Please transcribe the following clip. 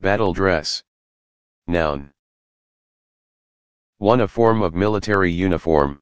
Battle dress. Noun. 1. A form of military uniform,